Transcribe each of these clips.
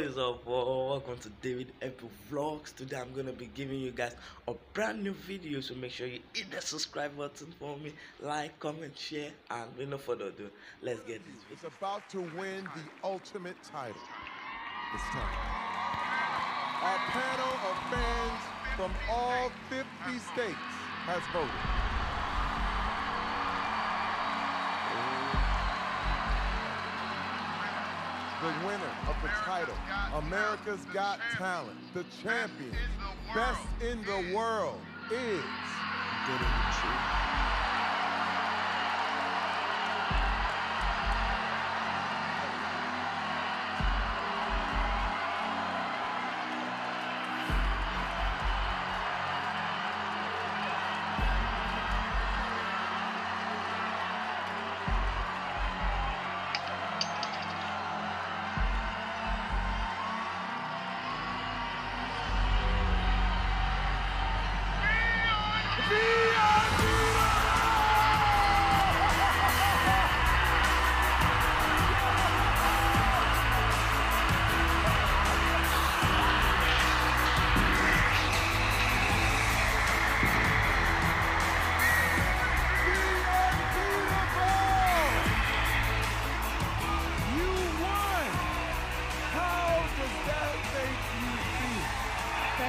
is up all welcome to david epic vlogs today i'm gonna be giving you guys a brand new video so make sure you hit the subscribe button for me like comment share and with no further ado let's get this video is about to win the ultimate title. It's time. Our panel of fans from all 50 states has voted. The winner of the title, America's Got Talent, the champion, best in the world, is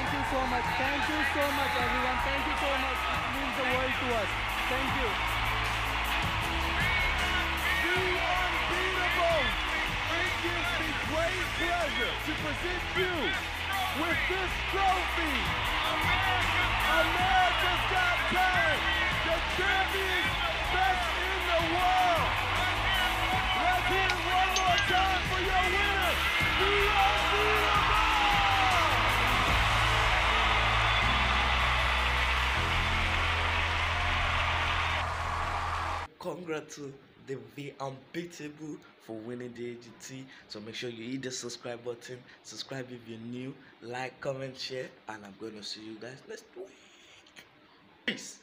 Thank you so much. Thank you so much, everyone. Thank you so much. It means the world to us. Thank you. The unbeatable! It gives me great pleasure to present you with this trophy. Congrats to the V.Unbeatable for winning the AGT. So make sure you hit the subscribe button, subscribe if you're new, like, comment, share, and I'm gonna see you guys next week. Peace.